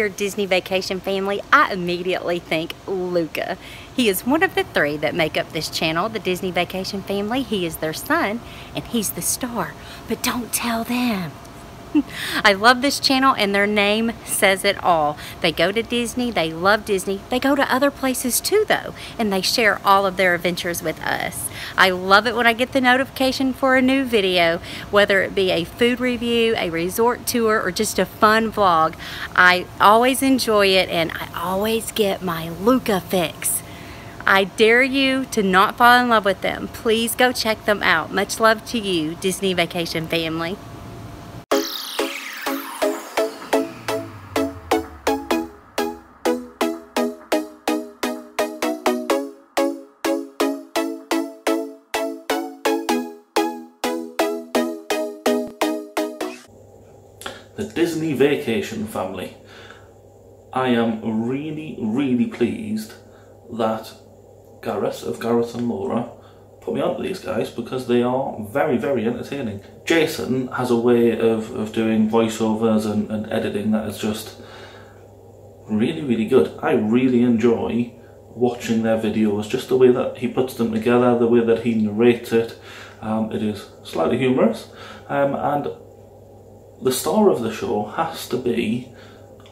Hear Disney Vacation Family, I immediately think Luca. He is one of the three that make up this channel, the Disney Vacation Family. He is their son, and he's the star. But don't tell them. I love this channel and their name says it all. They go to Disney, they love Disney. They go to other places too though, and they share all of their adventures with us. I love it when I get the notification for a new video, whether it be a food review, a resort tour, or just a fun vlog. I always enjoy it and I always get my Luca fix. I dare you to not fall in love with them. Please go check them out. Much love to you, Disney Vacation family. The Disney Vacation family. I am really, really pleased that Gareth of Gareth and Laura put me onto these guys because they are very, very entertaining. Jason has a way of, of doing voiceovers and, and editing that is just really, really good. I really enjoy watching their videos, just the way that he puts them together, the way that he narrates it. Um, it is slightly humorous um, and the star of the show has to be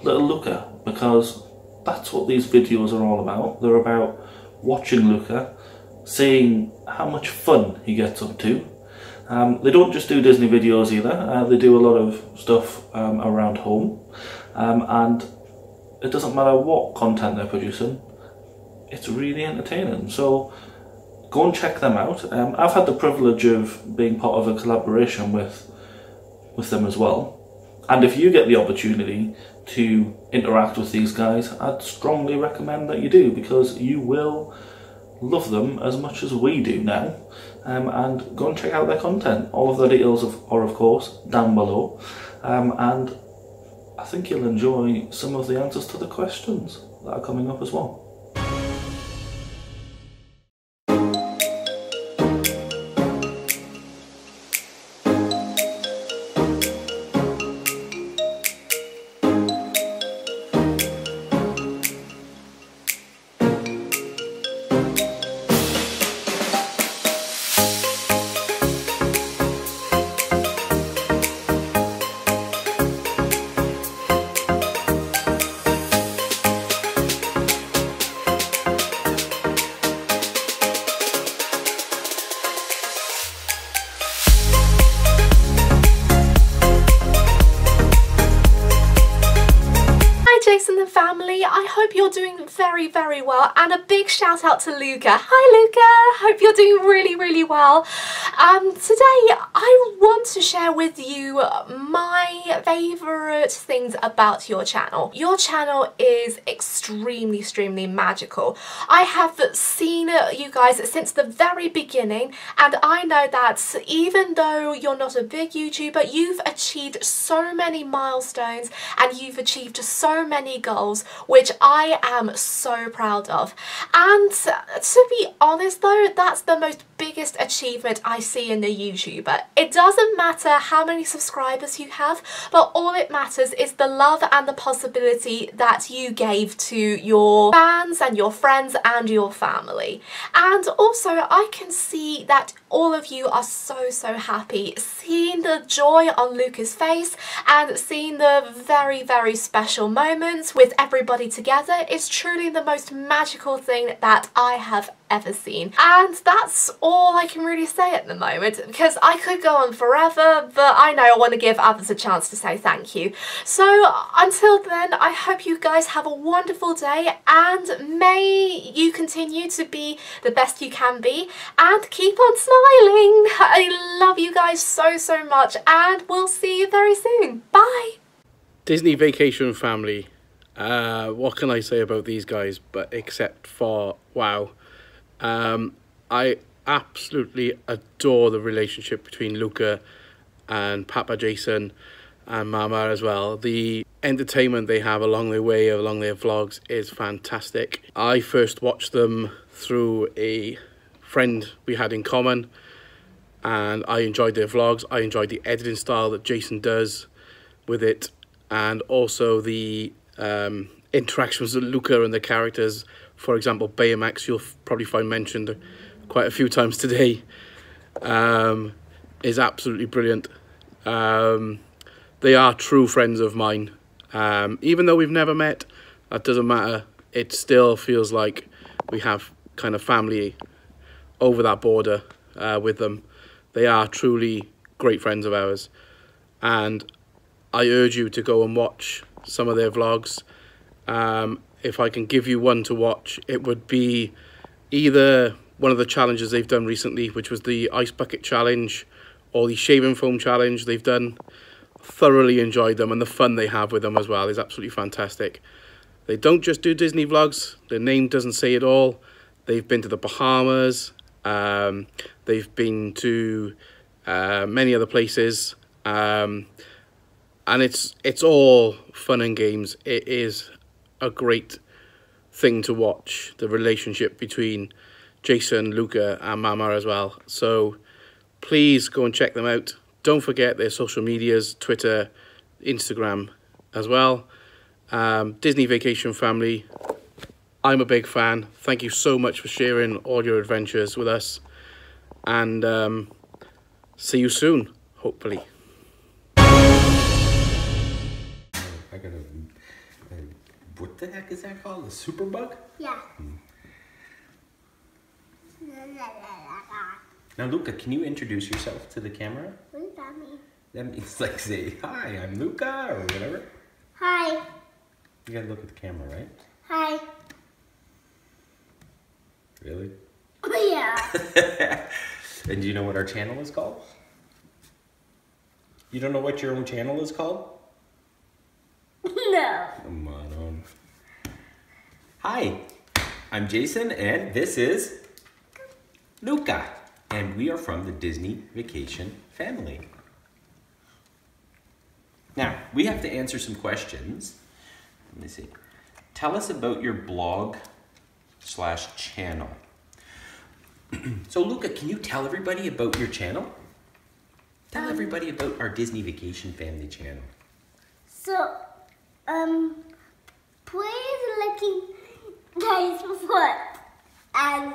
little Luca because that's what these videos are all about. They're about watching Luca, seeing how much fun he gets up to. Um, they don't just do Disney videos either, uh, they do a lot of stuff um, around home um, and it doesn't matter what content they're producing, it's really entertaining. So go and check them out. Um, I've had the privilege of being part of a collaboration with with them as well. And if you get the opportunity to interact with these guys, I'd strongly recommend that you do because you will love them as much as we do now. Um, and go and check out their content. All of the details are, of course, down below. Um, and I think you'll enjoy some of the answers to the questions that are coming up as well. And a big shout out to Luca. Hi, Luca. Hope you're doing really, really well. Um, today, I want to share with you my favourite things about your channel. Your channel is extremely, extremely magical. I have seen you guys since the very beginning, and I know that even though you're not a big YouTuber, you've achieved so many milestones and you've achieved so many goals, which I am so proud of. And to be honest though, that's the most biggest achievement I see in a YouTuber. It doesn't matter how many subscribers you have, but all it matters is the love and the possibility that you gave to your fans and your friends and your family. And also I can see that all of you are so so happy seeing the joy on Luca's face and seeing the very very special moments with everybody together is truly the most magical thing that I have ever seen. And that's all I can really say at the moment because I could go on forever but I know I want to give others a chance to say thank you. So until then I hope you guys have a wonderful day and may you continue to be the best you can be and keep on smiling. I love you guys so so much and we'll see you very soon. Bye! Disney Vacation Family. Uh, what can I say about these guys but except for wow um, I absolutely adore the relationship between Luca and Papa Jason and Mama as well. The entertainment they have along their way, along their vlogs is fantastic. I first watched them through a friend we had in common and I enjoyed their vlogs. I enjoyed the editing style that Jason does with it and also the um, interactions with Luca and the characters. For example, Baymax, you'll probably find mentioned quite a few times today, um, is absolutely brilliant. Um, they are true friends of mine. Um, even though we've never met, that doesn't matter. It still feels like we have kind of family over that border uh, with them. They are truly great friends of ours. And I urge you to go and watch some of their vlogs. Um, if I can give you one to watch, it would be either one of the challenges they've done recently, which was the Ice Bucket Challenge or the Shaving Foam Challenge they've done. Thoroughly enjoyed them and the fun they have with them as well is absolutely fantastic. They don't just do Disney vlogs, their name doesn't say it all. They've been to the Bahamas, um, they've been to uh, many other places. Um, and it's it's all fun and games. It is a great thing to watch the relationship between Jason, Luca, and Mama as well. So please go and check them out. Don't forget their social medias, Twitter, Instagram as well. Um, Disney Vacation Family. I'm a big fan. Thank you so much for sharing all your adventures with us. And um, see you soon, hopefully. I got a, a what the heck is that called? A superbug? Yeah. Now, Luca, can you introduce yourself to the camera? What does that mean? That means like say, "Hi, I'm Luca" or whatever. Hi. You gotta look at the camera, right? Hi. Really? Yeah. And do you know what our channel is called? You don't know what your own channel is called? no. Come on. um. Hi, I'm Jason, and this is Luca, and we are from the Disney Vacation family. Now, we have to answer some questions. Let me see. Tell us about your blog slash channel. so, Luca, can you tell everybody about your channel? Tell everybody about our Disney Vacation family channel. So, um, please looking guys foot. And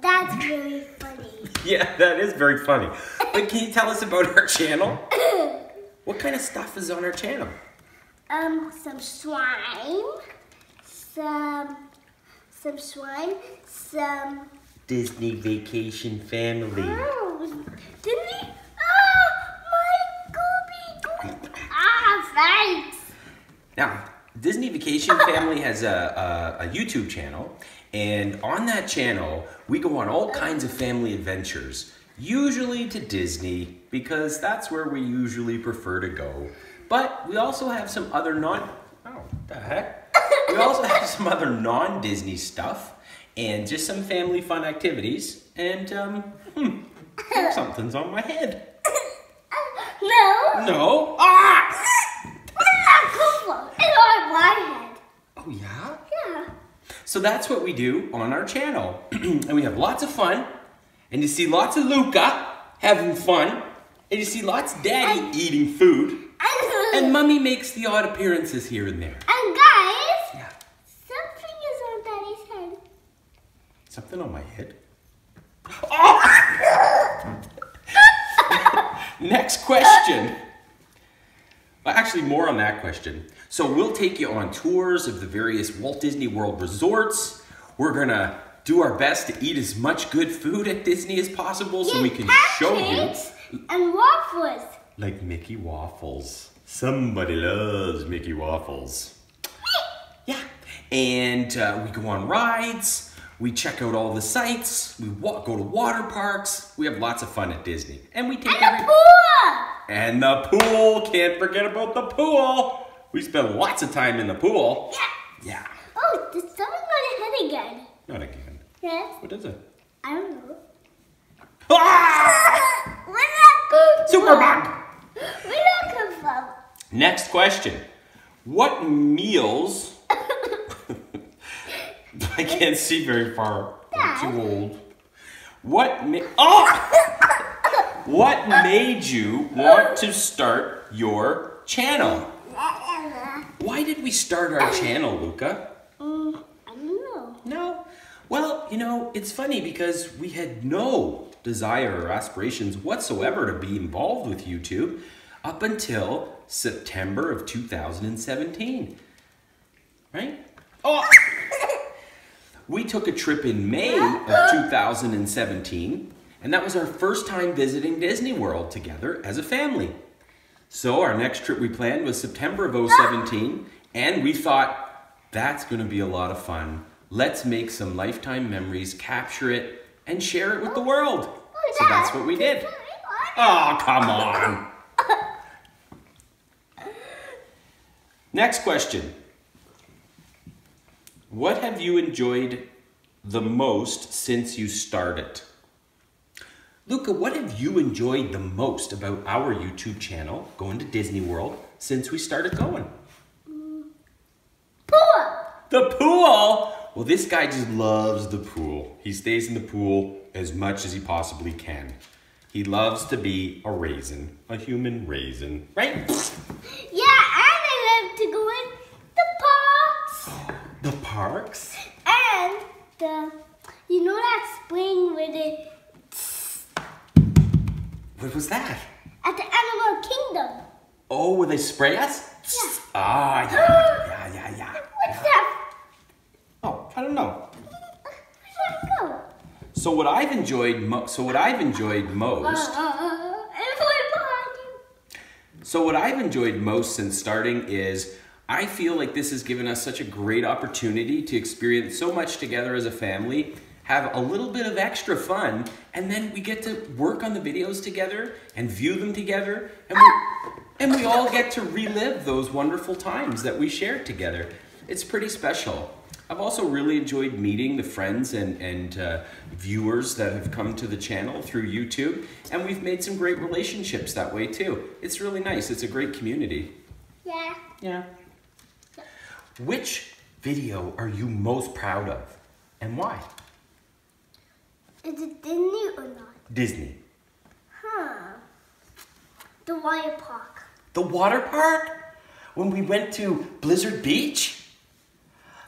that's really funny. Yeah, that is very funny. But can you tell us about our channel? What kind of stuff is on our channel? Um, some swine, some, some swine, some, Disney Vacation Family. oh, didn't he? Oh, my Gooby Gooby. Ah, thanks. Now, Disney Vacation Family has a, a, a YouTube channel, and on that channel, we go on all kinds of family adventures, usually to Disney, because that's where we usually prefer to go. But we also have some other non. Oh, the heck? We also have some other non Disney stuff, and just some family fun activities, and, um, hmm, something's on my head. No, No. Ah! It's on my head. Oh, yeah? Yeah. So that's what we do on our channel. and we have lots of fun. And you see lots of Luca having fun. And you see lots of Daddy eating food. And, And Mummy makes the odd appearances here and there. and guys, Yeah. something is on Daddy's head. Something on my head. Oh! Next question. Well, actually, more on that question. So, we'll take you on tours of the various Walt Disney World resorts. We're gonna do our best to eat as much good food at Disney as possible so we can show you. And waffles. Like Mickey Waffles. Somebody loves Mickey Waffles. Yeah. And uh, we go on rides. We check out all the sites. We wa- go to water parks. We have lots of fun at Disney. And we take And every- a pool. And the pool. Can't forget about the pool. We spend lots of time in the pool. Yeah. Yeah. Oh, there's someone on your head again. Not again. Yes. What is it? I don't know. Ah! Where did that come from? Superbug. Where did that come from? Next question. What meals? I can't see very far. I'm too old. What ma- oh! What made you want to start your channel? Why did we start our channel, Luca? Mm, I don't know. No. Well, you know, it's funny because we had no desire or aspirations whatsoever to be involved with YouTube up until September of 2017. Right? Oh! We took a trip in May of 2017, and that was our first time visiting Disney World together as a family. So our next trip we planned was September of 017, and we thought that's going to be a lot of fun. Let's make some lifetime memories, capture it, and share it with the world. So that's what we did. Oh, come on. Next question. What have you enjoyed the most since you started? Luca, what have you enjoyed the most about our YouTube channel, going to Disney World, since we started going? Pool. The pool! Well, this guy just loves the pool. He stays in the pool as much as he possibly can. He loves to be a raisin, a human raisin, right? Yeah, parks. And the, you know that spring with it. What was that? at the Animal Kingdom. Oh, where they spray us? Yeah. Ah, yeah, yeah, yeah, yeah. What's that? Oh, I don't know. Where's that go? So what I've enjoyed, mo- so what I've enjoyed most, Uh, it's right behind you. so what I've enjoyed most since starting is I feel like this has given us such a great opportunity to experience so much together as a family, have a little bit of extra fun, and then we get to work on the videos together and view them together, and we, and we all get to relive those wonderful times that we shared together. It's pretty special. I've also really enjoyed meeting the friends and, and uh, viewers that have come to the channel through YouTube, and we've made some great relationships that way too. It's really nice. It's a great community. Yeah. Yeah. Which video are you most proud of, and why? Is it Disney or not? Disney. Huh. The water park. The water park? When we went to Blizzard Beach?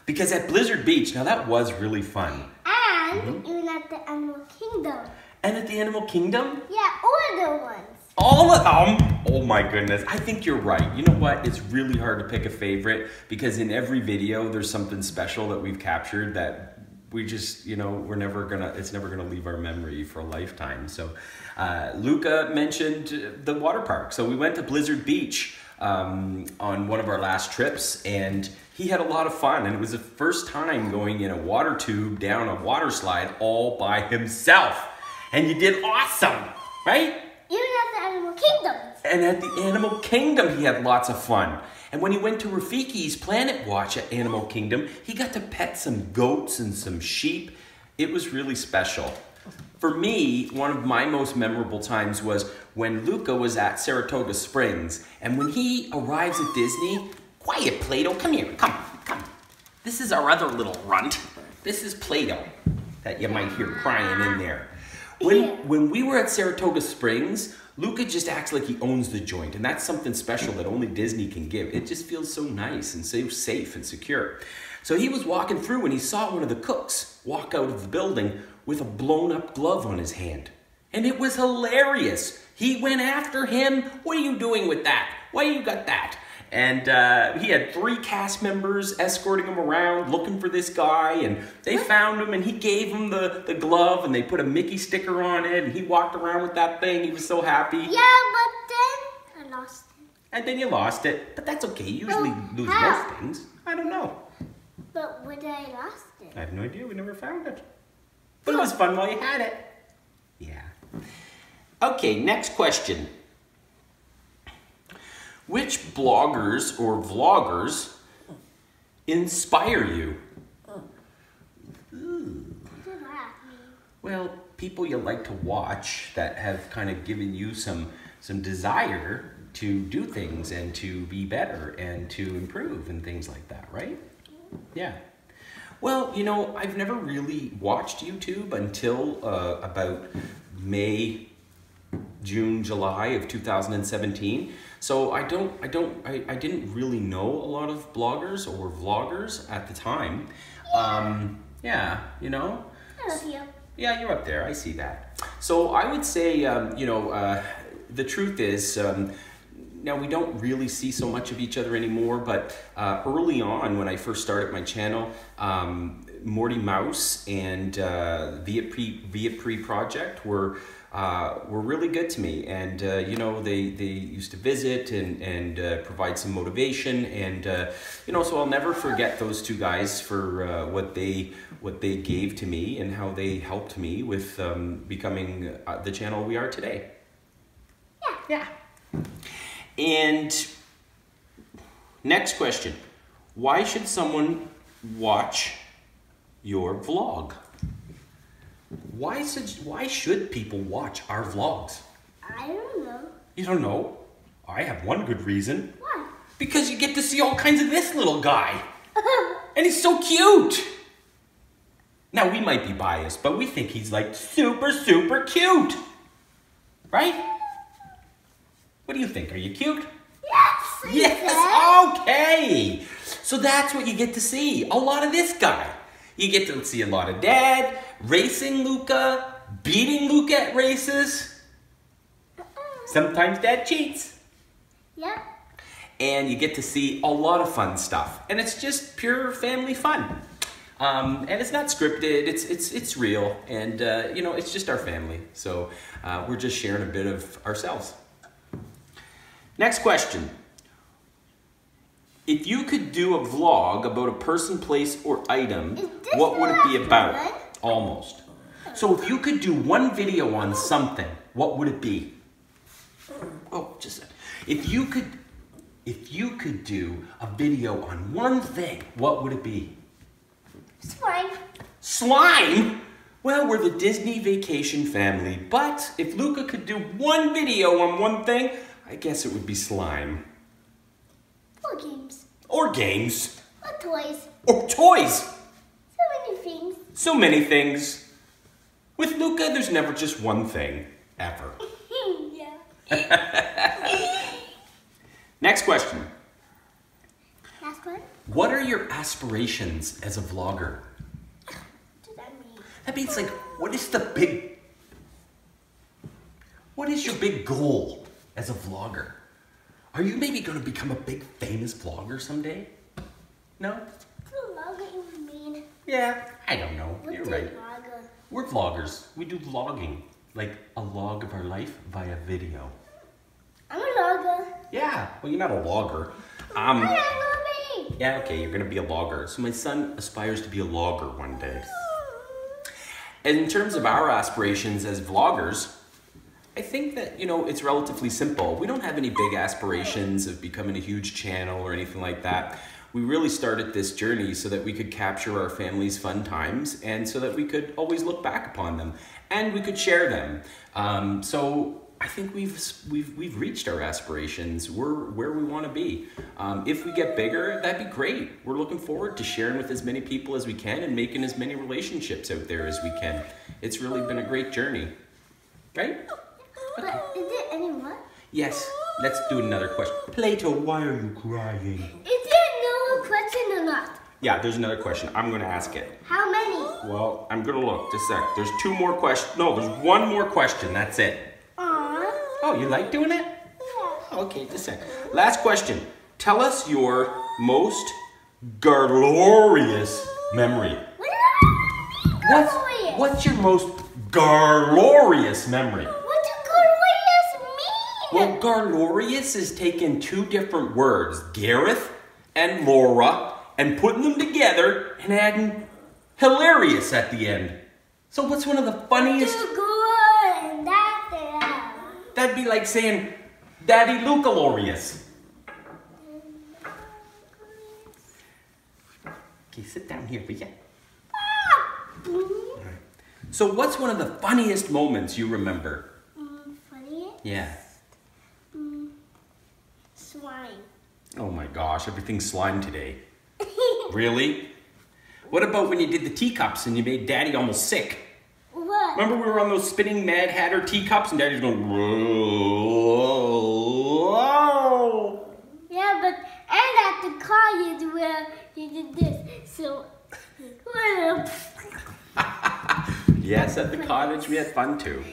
Because at Blizzard Beach, now that was really fun. And Mm-hmm. even at the Animal Kingdom. And at the Animal Kingdom, Yeah, all the ones. All of them? Oh my goodness. I think you're right. You know what? It's really hard to pick a favorite because in every video there's something special that we've captured that we just, you know, we're never gonna, it's never gonna leave our memory for a lifetime. So, uh, Luca mentioned the water park. So we went to Blizzard Beach um, on one of our last trips and he had a lot of fun and it was the first time going in a water tube down a water slide all by himself. And you did awesome, right? Even at the Animal Kingdom. And at the Animal Kingdom, he had lots of fun. And when he went to Rafiki's Planet Watch at Animal Kingdom, he got to pet some goats and some sheep. It was really special. For me, one of my most memorable times was when Luca was at Saratoga Springs. And when he arrives at Disney, quiet, Plato, come here, come, come. This is our other little runt. This is Plato that you might hear crying in there. When, when we were at Saratoga Springs, Luca just acts like he owns the joint, and that's something special that only Disney can give. It just feels so nice and so safe and secure. So he was walking through and he saw one of the cooks walk out of the building with a blown up glove on his hand. And it was hilarious. He went after him. What are you doing with that? Why you got that? And uh, he had three cast members escorting him around looking for this guy. And they found him and he gave him the, the glove and they put a Mickey sticker on it. And he walked around with that thing. He was so happy. Yeah, but then I lost it. And then you lost it. But that's okay. You usually Oh, lose how? most things. I don't know. But when I lost it. I have no idea. We never found it. But it was fun while you had it. Yeah. Okay, next question. Which bloggers or vloggers inspire you? Mean? Well, people you like to watch that have kind of given you some some desire to do things and to be better and to improve and things like that, right? Yeah. Well, you know, I've never really watched YouTube until uh, about May June, July of 2017. So I don't, I don't, I, I didn't really know a lot of bloggers or vloggers at the time. Um, yeah, you know. I love you. Yeah, you're up there. I see that. So I would say, um, you know, uh, the truth is, um, now we don't really see so much of each other anymore, but uh, early on when I first started my channel, um, Morty Mouse and uh, Viet Pre Viet Pre Project were uh, were really good to me, and uh, you know they they used to visit and and uh, provide some motivation, and uh, you know so I'll never forget those two guys for uh, what they what they gave to me and how they helped me with um, becoming uh, the channel we are today. Yeah. Yeah. And next question. Why should someone watch your vlog? Why should, why should people watch our vlogs? I don't know. You don't know? I have one good reason. Why? Because you get to see all kinds of this little guy. And he's so cute. Now, we might be biased, but we think he's like super, super cute. Right? What do you think? Are you cute? Yes. Yes, okay. So that's what you get to see. A lot of this guy. You get to see a lot of dad, racing Luca, beating Luca at races. Sometimes dad cheats. Yep. And you get to see a lot of fun stuff. And it's just pure family fun. Um, and it's not scripted, it's, it's, it's real. And, uh, you know, it's just our family. So uh, we're just sharing a bit of ourselves. Next question. If you could do a vlog about a person, place, or item, what would it be about? one? Almost. So if you could do one video on something, what would it be? Oh, just. If you could, if you could do a video on one thing, what would it be? Slime. Slime? Well, we're the Disney Vacation family, but if Luca could do one video on one thing, I guess it would be slime. Or games. Or games. Or toys. Or toys. So many things. So many things. With Luca, there's never just one thing, ever. yeah. Next question. Last one. What are your aspirations as a vlogger? What does that mean? That means like, what is the big, what is your big goal as a vlogger? Are you maybe gonna become a big famous vlogger someday? No? Vlog what you mean. Yeah, I don't know. What You're right. vlogger? We're vloggers. We do vlogging, like a log of our life via video. I'm a logger. Yeah, well, you're not a logger. Um, yeah, okay, you're gonna be a logger. So my son aspires to be a logger one day. And in terms of our aspirations as vloggers, I think that, you know, it's relatively simple. We don't have any big aspirations of becoming a huge channel or anything like that. We really started this journey so that we could capture our family's fun times and so that we could always look back upon them and we could share them. Um, so I think we've, we've, we've reached our aspirations. We're where we want to be. Um, if we get bigger, that'd be great. We're looking forward to sharing with as many people as we can and making as many relationships out there as we can. It's really been a great journey. Right? But is there any more? Yes. Let's do another question. Plato, why are you crying? Is there no question or not? Yeah, there's another question. I'm going to ask it. How many? Well, I'm going to look. Just a sec. There's two more questions. No, there's one more question. That's it. Aww. Oh, you like doing it? Yeah. Okay, just a sec. Last question. Tell us your most glorious memory. What's, what's your most glorious memory? Well, glorious is taking two different words, Gareth and Laura, and putting them together and adding hilarious at the end. So what's one of the funniest? Too good that there. That'd be like saying Daddy Luca glorious. Okay, sit down here, will ya? So what's one of the funniest moments you remember? Mm, funny? Yeah. Oh my gosh, everything's slime today. Really? What about when you did the teacups and you made Daddy almost sick? What? Remember we were on those spinning Mad Hatter teacups and Daddy's going, whoa. Yeah, but and at the cottage where you did this. So, Yes, at the cottage we had fun too.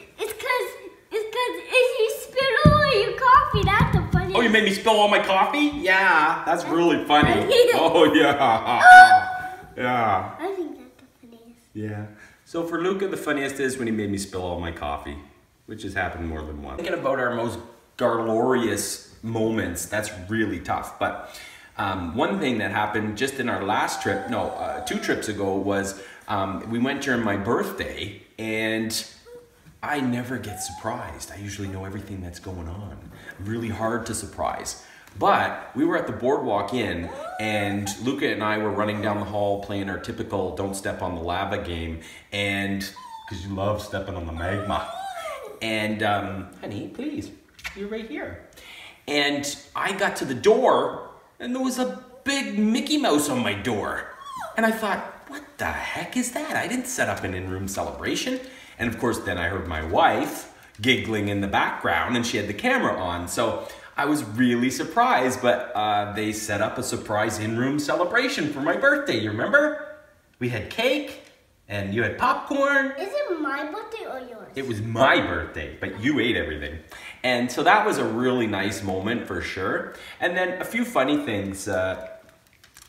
Oh, you made me spill all my coffee? Yeah, that's really funny. Oh, yeah. Yeah. I think that's the funniest. Yeah. So for Luca, the funniest is when he made me spill all my coffee, which has happened more than once. Thinking about our most glorious moments, that's really tough. But um, one thing that happened just in our last trip, no, uh, two trips ago, was um, we went during my birthday and I never get surprised. I usually know everything that's going on. Really hard to surprise. But we were at the Boardwalk Inn, and Luca and I were running down the hall playing our typical "Don't Step on the Lava" game, and because you love stepping on the magma. And um, honey, please, you're right here. And I got to the door, and there was a big Mickey Mouse on my door. And I thought, what the heck is that? I didn't set up an in-room celebration. And of course, then I heard my wife giggling in the background, and she had the camera on. So I was really surprised, but uh, they set up a surprise in-room celebration for my birthday. You remember? We had cake, and you had popcorn. Is it my birthday or yours? It was my birthday, but you ate everything. And so that was a really nice moment for sure. And then a few funny things. Uh,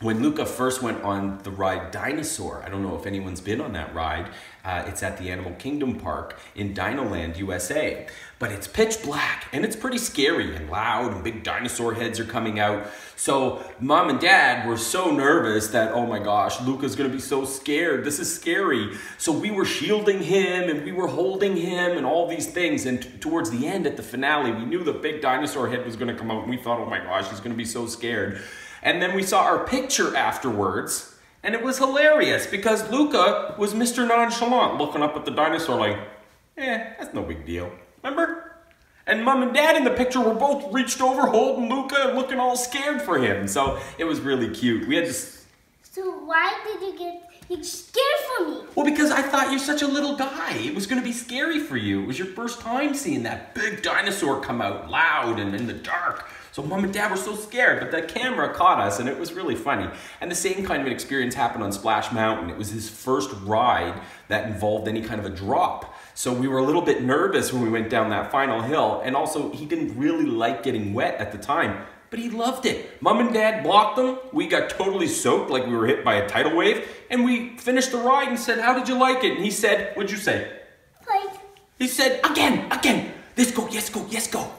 when Luca first went on the ride Dinosaur, I don't know if anyone's been on that ride. Uh, it's at the Animal Kingdom Park in Dinoland, USA. But it's pitch black and it's pretty scary and loud and big dinosaur heads are coming out. So mom and dad were so nervous that, oh my gosh, Luca's gonna be so scared. This is scary. So we were shielding him and we were holding him and all these things. And towards the end at the finale, we knew the big dinosaur head was gonna come out and we thought, oh my gosh, he's gonna be so scared. And then we saw our picture afterwards, and it was hilarious because Luca was Mr. Nonchalant looking up at the dinosaur like, eh, that's no big deal. Remember? And mom and dad in the picture were both reached over holding Luca and looking all scared for him. So it was really cute. We had to. So why did you get you scared for me? Well, because I thought you're such a little guy. It was going to be scary for you. It was your first time seeing that big dinosaur come out loud and in the dark. So mom and dad were so scared, but the camera caught us and it was really funny. And the same kind of an experience happened on Splash Mountain. It was his first ride that involved any kind of a drop. So we were a little bit nervous when we went down that final hill. And also, he didn't really like getting wet at the time but he loved it. Mom and dad blocked him. We got totally soaked like we were hit by a tidal wave. And we finished the ride and said, How did you like it? And he said, What'd you say? Like, He said, Again, again. Let's go, yes, go, yes, go.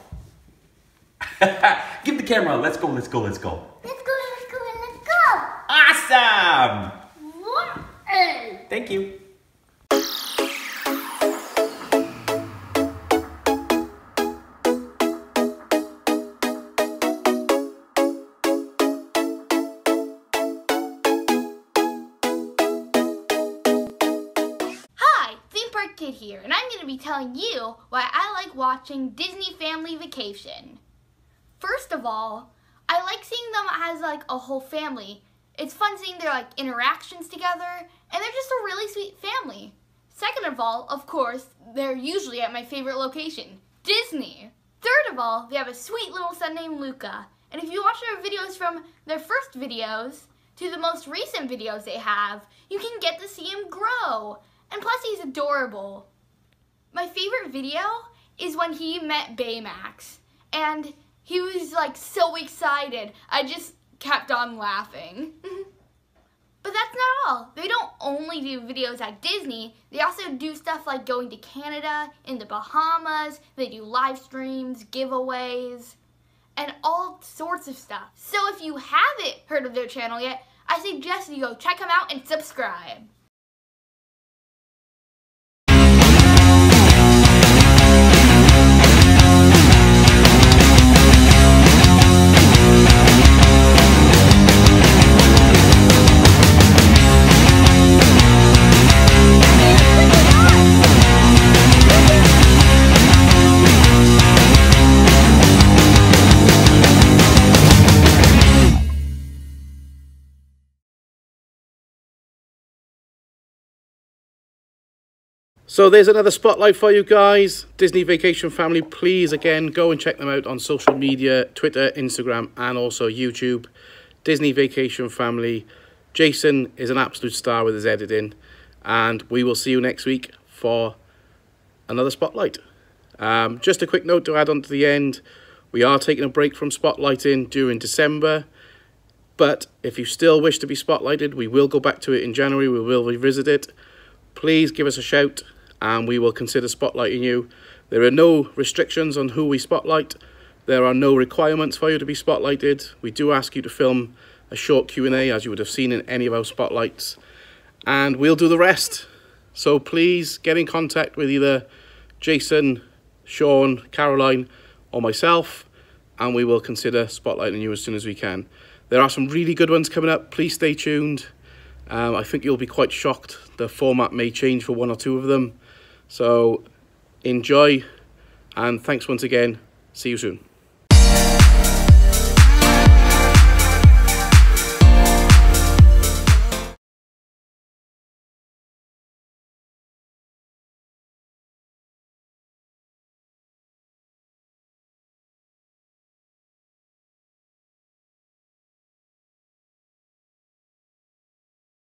Give the camera. Let's go, let's go, let's go. let's go, let's go, let's go. Awesome. What? Thank you. Hi, Theme Park Kid here, and I'm going to be telling you why I like watching Disney Family Vacation. First of all, I like seeing them as like a whole family. It's fun seeing their like interactions together, and they're just a really sweet family. Second of all, of course, they're usually at my favorite location, Disney. Third of all, they have a sweet little son named Luca. And if you watch their videos from their first videos to the most recent videos they have, you can get to see him grow. And plus, he's adorable. My favorite video is when he met Baymax. And he was like so excited. I just kept on laughing. Mm-hmm. But that's not all. They don't only do videos at Disney, they also do stuff like going to Canada, in the Bahamas, they do live streams, giveaways, and all sorts of stuff. So if you haven't heard of their channel yet, I suggest you go check them out and subscribe. So there's another spotlight for you guys. Disney Vacation Family, please again go and check them out on social media, Twitter, Instagram, and also YouTube. Disney Vacation Family. Jason is an absolute star with his editing, and we will see you next week for another spotlight. Um, just a quick note to add on to the end. We are taking a break from spotlighting during December. But if you still wish to be spotlighted, we will go back to it in January. We will revisit it. Please give us a shout and we will consider spotlighting you. There are no restrictions on who we spotlight. There are no requirements for you to be spotlighted. We do ask you to film a short Q&A as you would have seen in any of our spotlights. And we'll do the rest. So please get in contact with either Jason, Shaun, Caroline or myself and we will consider spotlighting you as soon as we can. There are some really good ones coming up. Please stay tuned. Um, I think you'll be quite shocked. The format may change for one or two of them. So enjoy and thanks once again. See you soon.